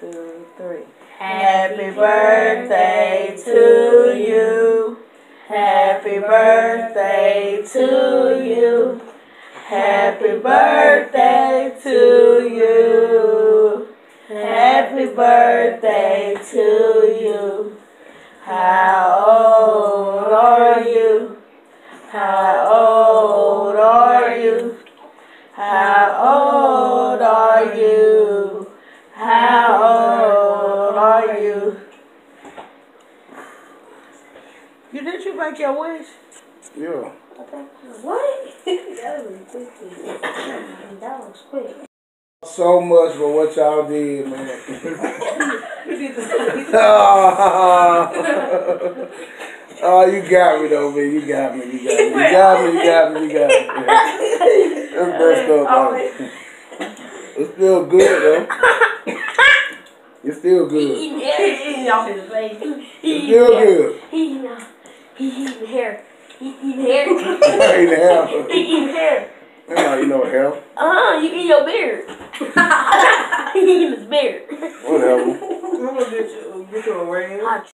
two, three. Happy birthday to you. Happy birthday to you. Happy birthday to you. Happy birthday to you. How old are you? How old are you? How old are you? How old are you? You did you make your wish? Yeah. Okay. What? that was quick. That was quick. So much for what y'all did, man. You the oh, you got me though, man. You got me. You got me. You got me. You got me. You got me. That's messed up, though. It's still good though. It's still good. Eating hair. Eating off his face. It's still good. He eating, uh, he eating hair. He eating hair. I ain't the hell. he eating hair. Nah, you know hell. Uh-huh, you eat your beard. he eating his beard. Whatever. I'm gonna get you, get you a ring. Hot